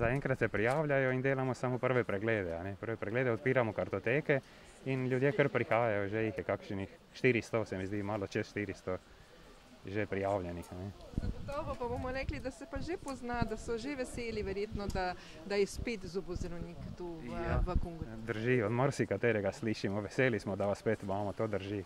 Zaenkrat se prijavljajo in delamo samo prve preglede. Prve preglede odpiramo kartoteke in ljudje kar prihajajo, že jih je kakšnih 400, se mi zdi, malo čez 400 že prijavljenih. Ne. Gotovo pa bomo rekli, da se pa že pozna, da so že veseli, verjetno, da, da je spet zobozdravnik tu v, ja, v Kongu. Drži, od marsikaterega slišimo, veseli smo, da vas spet imamo, to drži.